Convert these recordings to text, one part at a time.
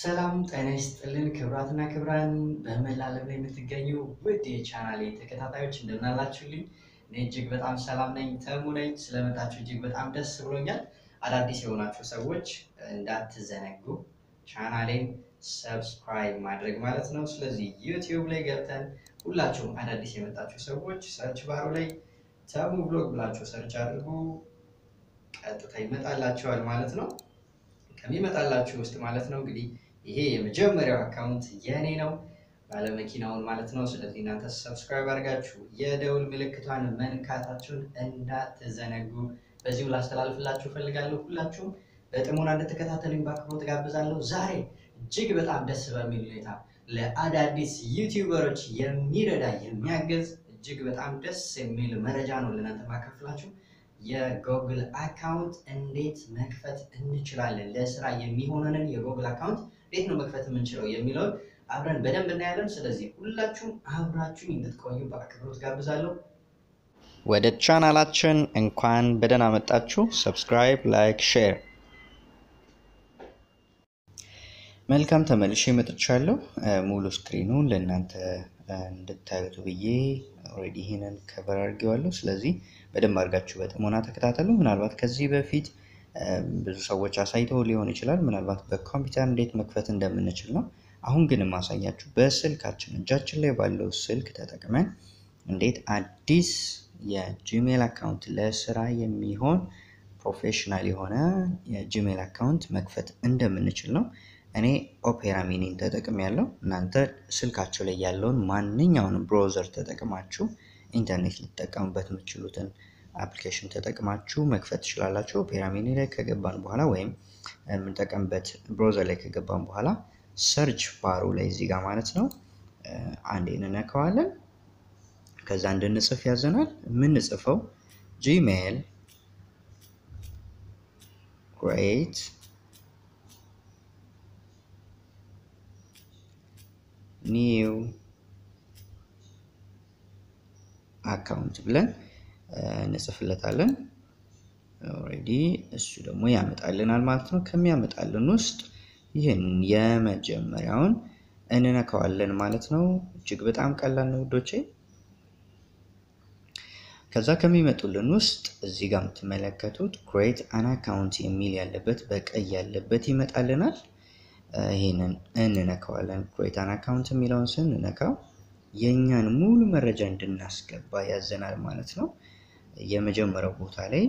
ሰላም ጤና ይስጥልን ክቡራትና ክቡራን በመላ ዓለም ላይ የምትገኙ ውድ የቻናሌ ተከታታዮች እንደምን አላችሁልኝ? እኔ እጅግ በጣም ሰላም ነኝ፣ ተሙ ነኝ። ስለመጣችሁ እጅግ በጣም ደስ ብሎኛል። አዳዲስ የሆናችሁ ሰዎች እንዳትዘነጉ ቻናሌን subscribe ማድረግ ማለት ነው። ስለዚህ ዩቲዩብ ላይ ገብተን ሁላችሁም አዳዲስ የመጣችሁ ሰዎች search bar ኡ ላይ ተሙ ብሎግ ብላችሁ search አድርጉ፣ ቀጥታ ይመጣላችኋል ማለት ነው። ከሚመጣላችሁ ውስጥ ማለት ነው እንግዲህ ይሄ የመጀመሪያው account የኔ ነው ባለመኪናውን ማለት ነው። ስለዚህ እናንተ subscribe አድርጋችሁ የደውል ምልክቷን መንካታችሁን እንዳትዘነጉ በዚሁ ላስተላልፍላችሁ እፈልጋለሁ። ሁላችሁም በጥሞና እንድትከታተሉኝ በአክብሮት ጋብዛለሁ። ዛሬ እጅግ በጣም ደስ በሚል ሁኔታ ለአዳዲስ ዩቲዩበሮች የሚረዳ የሚያገዝ እጅግ በጣም ደስ የሚል መረጃ ነው ለእናንተ የማካፍላችሁ የጎግል account እንዴት መክፈት እንችላለን፣ ለስራ የሚሆነንን የጎግል account ን እንዴት ነው መክፈት የምንችለው የሚለውን አብረን በደንብ እናያለን። ስለዚህ ሁላችሁም አብራችሁኝ እንድትቆዩ በአክብሮት ጋብዛለሁ። ወደ ቻናላችን እንኳን በደህና መጣችሁ። subscribe፣ like፣ share። መልካም ተመልሼ መጥቻለሁ። ሙሉ ስክሪኑን ለእናንተ እንድታዩት ብዬ already ይህንን cover አድርጌዋለሁ። ስለዚህ በደንብ አድርጋችሁ በጥሞና ተከታተሉ። ምናልባት ከዚህ በፊት ብዙ ሰዎች አሳይተው ሊሆን ይችላል። ምናልባት በኮምፒውተር እንዴት መክፈት እንደምንችል ነው። አሁን ግን የማሳያችሁ በስልካችን እጃችን ላይ ባለው ስልክ ተጠቅመን እንዴት አዲስ የጂሜል account ለስራ የሚሆን professional የሆነ የጂሜል account መክፈት እንደምንችል ነው። እኔ ኦፔራ ሚኒን ተጠቅሜያለው እናንተ ስልካችሁ ላይ ያለውን ማንኛውንም browser ተጠቅማችሁ ኢንተርኔት ልትጠቀሙበት የምትችሉትን application ተጠቅማችሁ መክፈት ትችላላችሁ። ኦፔራ ሚኒ ላይ ከገባን በኋላ ወይም የምንጠቀምበት browser ላይ ከገባን በኋላ search bar ኡ ላይ እዚህ ጋር ማለት ነው አንዴ እንነካዋለን። ከዛ እንድንጽፍ ያዘናል። የምንጽፈው ጂሜል create new account ብለን እንጽፍለታለን። already እሱ ደግሞ ያመጣልናል ማለት ነው። ከሚያመጣልን ውስጥ ይህን የመጀመሪያውን እንነካዋለን ማለት ነው። እጅግ በጣም ቀላል ነው ውዶቼ። ከዛ ከሚመጡልን ውስጥ እዚህ ጋር የምትመለከቱት create an account የሚል ያለበት በቀይ ያለበት ይመጣልናል። ይህንን እንነካዋለን። create an account የሚለውን ስንነካው የእኛን ሙሉ መረጃ እንድናስገባ ያዘናል ማለት ነው። የመጀመሪያው ቦታ ላይ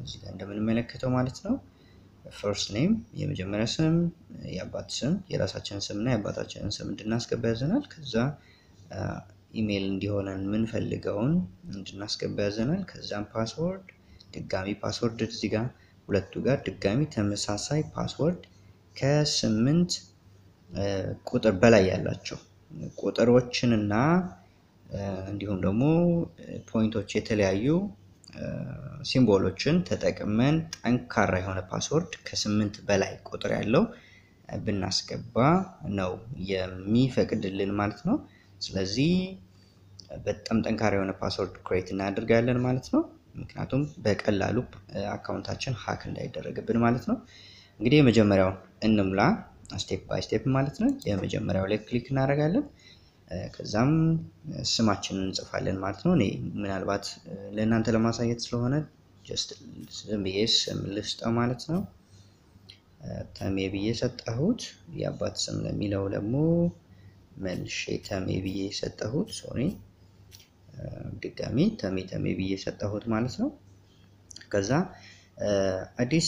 እዚህ ጋር እንደምንመለከተው ማለት ነው first name የመጀመሪያ ስም፣ የአባት ስም፣ የራሳችንን ስም እና የአባታችንን ስም እንድናስገባ ያዘናል። ከዛ ኢሜይል እንዲሆነን የምንፈልገውን እንድናስገባ ያዘናል። ከዛም password፣ ድጋሚ password እዚህ ጋር ሁለቱ ጋር ድጋሚ ተመሳሳይ password ከስምንት ቁጥር በላይ ያላቸው ቁጥሮችንና እንዲሁም ደግሞ point ኦች የተለያዩ symbol ኦችን ተጠቅመን ጠንካራ የሆነ password ከስምንት በላይ ቁጥር ያለው ብናስገባ ነው የሚፈቅድልን ማለት ነው። ስለዚህ በጣም ጠንካራ የሆነ password create እናደርጋለን ማለት ነው። ምክንያቱም በቀላሉ account ኣችን hack እንዳይደረግብን ማለት ነው። እንግዲህ የመጀመሪያውን እንሙላ step by step ማለት ነው። የመጀመሪያው ላይ click እናደርጋለን። ከዛም ስማችንን እንጽፋለን ማለት ነው። እኔ ምናልባት ለእናንተ ለማሳየት ስለሆነ just ዝም ብዬ ስም ልስጠው ማለት ነው። ተሜ ብዬ ሰጠሁት። የአባት ስም ለሚለው ደግሞ መልሼ ተሜ ብዬ ሰጠሁት። sorry ድጋሚ ተሜ ተሜ ብዬ ሰጠሁት ማለት ነው። ከዛ አዲስ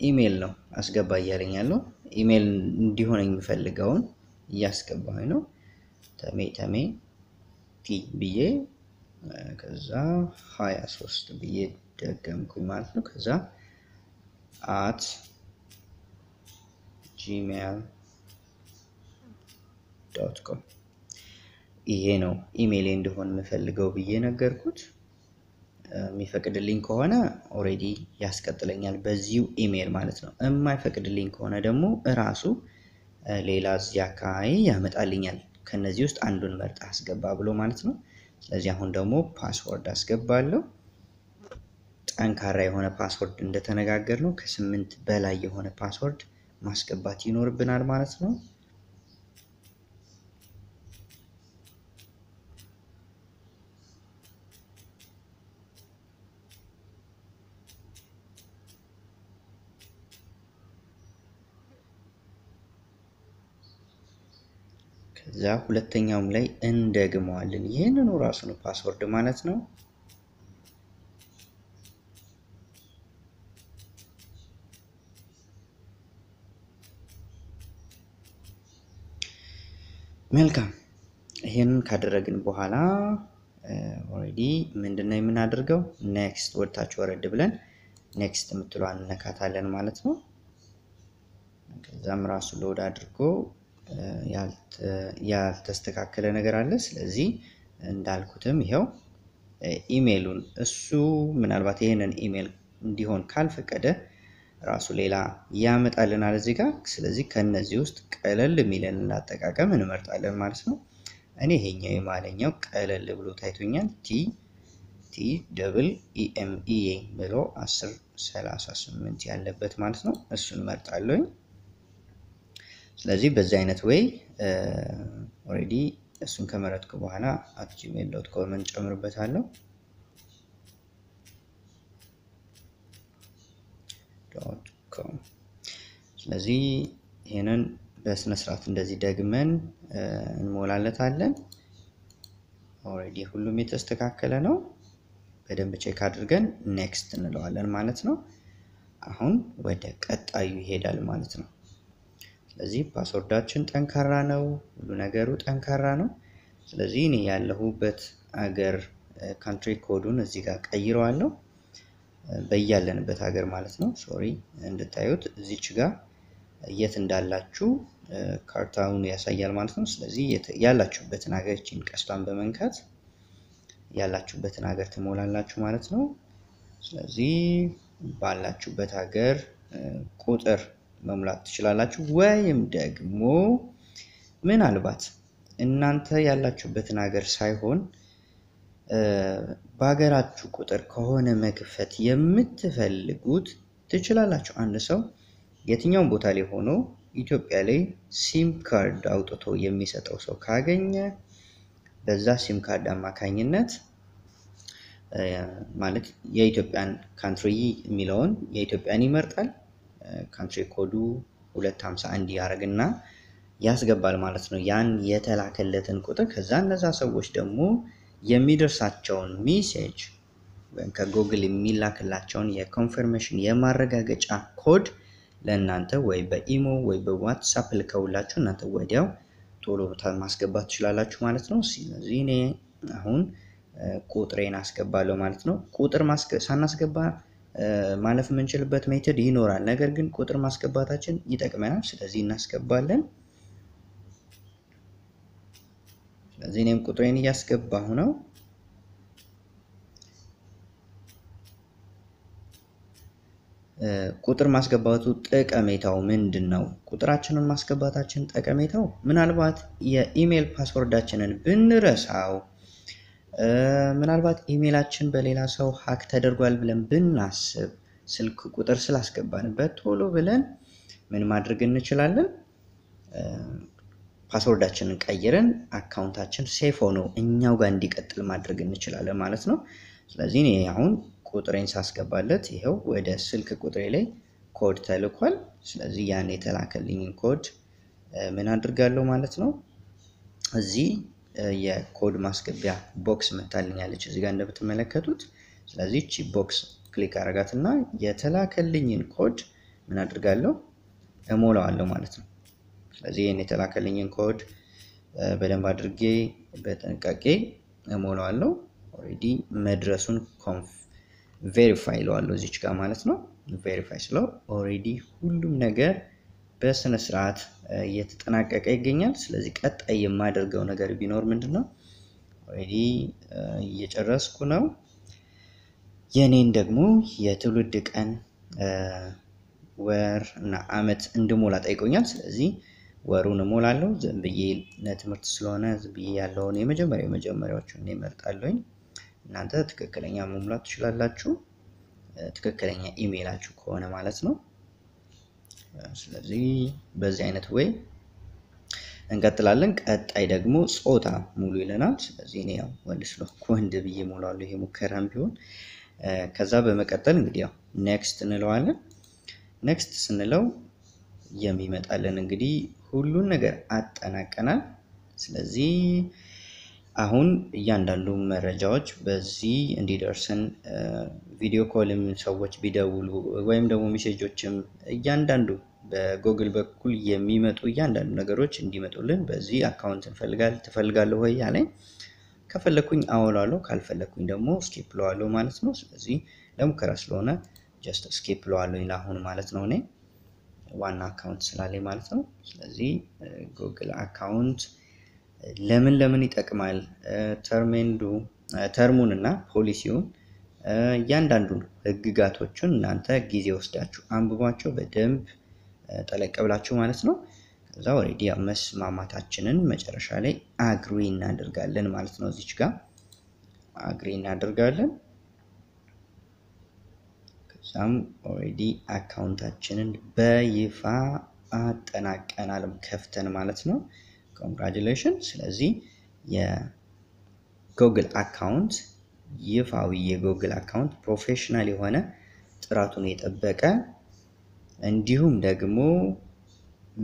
ኢሜይል ነው አስገባ እያለኝ ያለው ኢሜይል እንዲሆን የሚፈልገውን እያስገባኝ ነው። ተሜ ተሜ T ብዬ ከዛ ሀያ ሶስት ብዬ ደገምኩኝ ማለት ነው። ከዛ at ጂሜል dot com ይሄ ነው ኢሜይል እንዲሆን የምፈልገው ብዬ ነገርኩት። የሚፈቅድልኝ ከሆነ already ያስቀጥለኛል በዚሁ ኢሜይል ማለት ነው። የማይፈቅድልኝ ከሆነ ደግሞ እራሱ ሌላ እዚህ አካባቢ ያመጣልኛል። ከነዚህ ውስጥ አንዱን መርጠህ አስገባ ብሎ ማለት ነው። ስለዚህ አሁን ደግሞ password አስገባለሁ። ጠንካራ የሆነ password እንደተነጋገርነው ከስምንት በላይ የሆነ password ማስገባት ይኖርብናል ማለት ነው። ከዛ ሁለተኛውም ላይ እንደግመዋለን። ይህንኑ ራሱን ፓስወርድ ማለት ነው። መልካም ይህንን ካደረግን በኋላ already ምንድን ነው የምናደርገው? next ወደታች ወረድ ብለን next የምትለዋን እነካታለን ማለት ነው። ከዛም ራሱ load አድርጎ ያልተስተካከለ ነገር አለ። ስለዚህ እንዳልኩትም ይኸው ኢሜይሉን እሱ ምናልባት ይህንን ኢሜይል እንዲሆን ካልፈቀደ ራሱ ሌላ ያመጣልናል እዚህ ጋር። ስለዚህ ከነዚህ ውስጥ ቀለል የሚለን እንዳጠቃቀም እንመርጣለን ማለት ነው። እኔ ይሄኛው የማለኛው ቀለል ብሎ ታይቶኛል። T T double EMEA ብሎ 1038 ያለበት ማለት ነው። እሱን መርጣለኝ። ስለዚህ በዚህ አይነት way already እሱን ከመረጥኩ በኋላ at Gmail dot com እንጨምርበታለሁ። dot com ስለዚህ ይህንን በስነ ስርዓት እንደዚህ ደግመን እንሞላለታለን። already ሁሉም የተስተካከለ ነው። በደንብ check አድርገን next እንለዋለን ማለት ነው። አሁን ወደ ቀጣዩ ይሄዳል ማለት ነው። ስለዚህ password ኣችን ጠንካራ ነው፣ ሁሉ ነገሩ ጠንካራ ነው። ስለዚህ እኔ ያለሁበት አገር country ኮዱን እዚህ ጋር ቀይረዋለሁ፣ በያለንበት ሀገር ማለት ነው። sorry እንድታዩት እዚች ጋር የት እንዳላችሁ ካርታውን ያሳያል ማለት ነው። ስለዚህ ያላችሁበትን ሀገር ይህችን ቀስቷን በመንካት ያላችሁበትን ሀገር ትሞላላችሁ ማለት ነው። ስለዚህ ባላችሁበት ሀገር ቁጥር መሙላት ትችላላችሁ። ወይም ደግሞ ምናልባት እናንተ ያላችሁበትን ሀገር ሳይሆን በሀገራችሁ ቁጥር ከሆነ መክፈት የምትፈልጉት ትችላላችሁ። አንድ ሰው የትኛውም ቦታ ላይ ሆኖ ኢትዮጵያ ላይ ሲም ካርድ አውጥቶ የሚሰጠው ሰው ካገኘ በዛ ሲም ካርድ አማካኝነት ማለት የኢትዮጵያን country የሚለውን የኢትዮጵያን ይመርጣል። country ኮዱ 251 ያደርግና ያስገባል ማለት ነው። ያን የተላከለትን ቁጥር ከዛ እነዛ ሰዎች ደግሞ የሚደርሳቸውን message ወይም የሚላክላቸውን የ confirmation የማረጋገጫ ኮድ ለእናንተ ወይ በኢሞ ወይ በዋትሳፕ ልከውላችሁ እናንተ ወዲያው ቶሎ ማስገባት ትችላላችሁ ማለት ነው። ስለዚህ እኔ አሁን ቁጥሬን አስገባለሁ ማለት ነው። ቁጥር ሳናስገባ ማለፍ የምንችልበት method ይኖራል። ነገር ግን ቁጥር ማስገባታችን ይጠቅመናል። ስለዚህ እናስገባለን። ስለዚህ እኔም ቁጥሬን እያስገባሁ ነው። ቁጥር ማስገባቱ ጠቀሜታው ምንድን ነው? ቁጥራችንን ማስገባታችን ጠቀሜታው ምናልባት የኢሜይል password ኣችንን ብንረሳው ምናልባት ኢሜይላችን በሌላ ሰው hack ተደርጓል ብለን ብናስብ ስልክ ቁጥር ስላስገባንበት ቶሎ ብለን ምን ማድረግ እንችላለን? password ኣችንን ቀይረን አካውንታችን safe ሆኖ እኛው ጋር እንዲቀጥል ማድረግ እንችላለን ማለት ነው። ስለዚህ እኔ አሁን ቁጥሬን ሳስገባለት ይኸው ወደ ስልክ ቁጥሬ ላይ ኮድ ተልኳል። ስለዚህ ያን የተላከልኝን ኮድ ምን አድርጋለሁ ማለት ነው እዚህ የኮድ ማስገቢያ box መታልኛለች እዚህ ጋር እንደምትመለከቱት። ስለዚህ እቺ box click አረጋትና የተላከልኝን ኮድ ምን አድርጋለሁ እሞላዋለሁ ማለት ነው። ስለዚህ ይህን የተላከልኝን ኮድ በደንብ አድርጌ በጥንቃቄ እሞላዋለሁ። already መድረሱን verify ለዋለሁ እዚች ጋር ማለት ነው። verify ስለው already ሁሉም ነገር በስነ ስርዓት እየተጠናቀቀ ይገኛል። ስለዚህ ቀጣይ የማደርገው ነገር ቢኖር ምንድን ነው already እየጨረስኩ ነው። የኔን ደግሞ የትውልድ ቀን ወር እና አመት እንድሞላ ጠይቆኛል። ስለዚህ ወሩን እሞላለሁ። ዝም ብዬ ለትምህርት ስለሆነ ዝም ብዬ ያለውን የመጀመሪያ የመጀመሪያዎቹን እመርጣለሁኝ። እናንተ ትክክለኛ መሙላት ትችላላችሁ፣ ትክክለኛ ኢሜይላችሁ ከሆነ ማለት ነው። ስለዚህ በዚህ አይነት way እንቀጥላለን። ቀጣይ ደግሞ ጾታ ሙሉ ይለናል። ስለዚህ እኔ ያው ወንድ ስለሆንኩ ወንድ ብዬ ሞላለሁ፣ ይሄ ሙከራም ቢሆን። ከዛ በመቀጠል እንግዲህ ያው next እንለዋለን። next ስንለው የሚመጣልን እንግዲህ ሁሉን ነገር አጠናቀናል። ስለዚህ አሁን እያንዳንዱ መረጃዎች በዚህ እንዲደርሰን video call ም ሰዎች ቢደውሉ ወይም ደግሞ message ኦችም እያንዳንዱ በጎግል በኩል የሚመጡ እያንዳንዱ ነገሮች እንዲመጡልን በዚህ አካውንት እንፈልጋል ትፈልጋለሁ ወይ ያለኝ ከፈለኩኝ አወላለሁ፣ ካልፈለኩኝ ደግሞ skip ለዋለሁ ማለት ነው። ስለዚህ ለሙከራ ስለሆነ just skip ለዋለሁ ለአሁን ማለት ነው። እኔ ዋና አካውንት ስላለኝ ማለት ነው። ስለዚህ ጉግል አካውንት ለምን ለምን ይጠቅማል ተርሜንዱ term ኡን እና ፖሊሲውን እያንዳንዱን ህግጋቶቹን እናንተ ጊዜ ወስዳችሁ አንብቧቸው በደንብ ጠለቅ ብላችሁ ማለት ነው። ከዛ already መስማማታችንን መጨረሻ ላይ agree እናደርጋለን ማለት ነው። እዚች ጋር agree እናደርጋለን። ከዛም already አካውንታችንን በይፋ አጠናቀናል ከፍተን ማለት ነው። congratulation። ስለዚህ የጉግል አካውንት ይፋዊ የጉግል አካውንት professional የሆነ ጥራቱን የጠበቀ እንዲሁም ደግሞ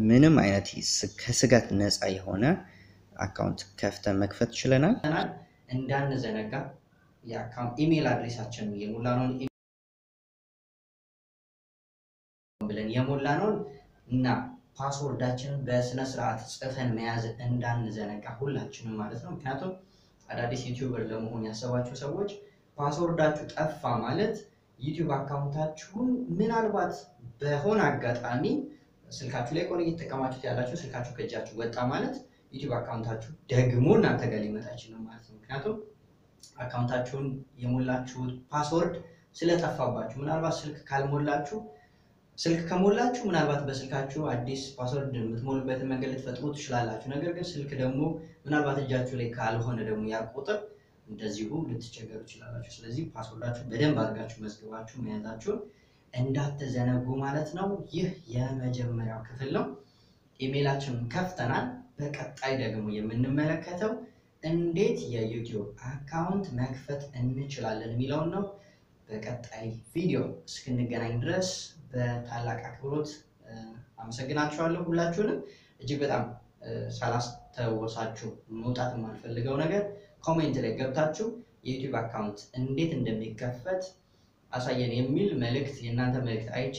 ምንም አይነት ከስጋት ነፃ የሆነ አካውንት ከፍተን መክፈት ችለናል። እንዳንዘነጋ የ account email address ኣችን የሞላነውን ብለን የሞላነውን እና password ኣችንን በስነ ስርዓት ጽፈን መያዝ እንዳንዘነጋ ሁላችንም ማለት ነው። ምክንያቱም አዳዲስ YouTuber ለመሆን ያሰባችሁ ሰዎች password ኣችሁ ጠፋ ማለት YouTube account ኣችሁን ምናልባት በሆነ አጋጣሚ ስልካችሁ ላይ ከሆነ እየተጠቀማችሁት ያላችሁ ስልካችሁ ከእጃችሁ ወጣ ማለት YouTube account ኣችሁ ደግሞ እናንተ ጋር ሊመጣ አይችልም ማለት ነው። ምክንያቱም account ኣችሁን የሞላችሁት password ስለጠፋባችሁ ምናልባት ስልክ ካልሞላችሁ ስልክ ከሞላችሁ ምናልባት በስልካችሁ አዲስ password የምትሞሉበትን መንገድ ልትፈጥሩ ትችላላችሁ። ነገር ግን ስልክ ደግሞ ምናልባት እጃችሁ ላይ ካልሆነ ደግሞ ያ ቁጥር እንደዚሁ ልትቸገሩ ትችላላችሁ። ስለዚህ password ኣችሁ በደንብ አድርጋችሁ መዝግባችሁ መያዛችሁን እንዳትዘነጉ ማለት ነው። ይህ የመጀመሪያው ክፍል ነው። ኢሜይላችንን ከፍተናል። በቀጣይ ደግሞ የምንመለከተው እንዴት የ YouTube account መክፈት እንችላለን የሚለውን ነው። በቀጣይ ቪዲዮ እስክንገናኝ ድረስ በታላቅ አክብሮት አመሰግናችኋለሁ። ሁላችሁንም እጅግ በጣም ሳላስታወሳችሁ መውጣት የማልፈልገው ነገር comment ላይ ገብታችሁ የ YouTube account እንዴት እንደሚከፈት አሳየን የሚል መልእክት የእናንተ መልእክት አይቼ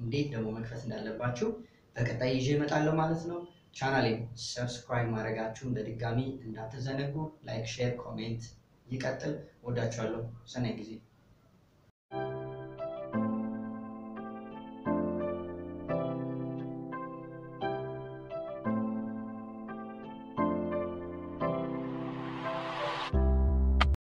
እንዴት ደግሞ መክፈት እንዳለባችሁ በቀጣይ ይዤ እመጣለሁ ማለት ነው። ቻናሌን subscribe ማድረጋችሁን በድጋሚ እንዳትዘነጉ። like፣ share፣ comment ይቀጥል። ወዳችኋለሁ። ሰናይ ጊዜ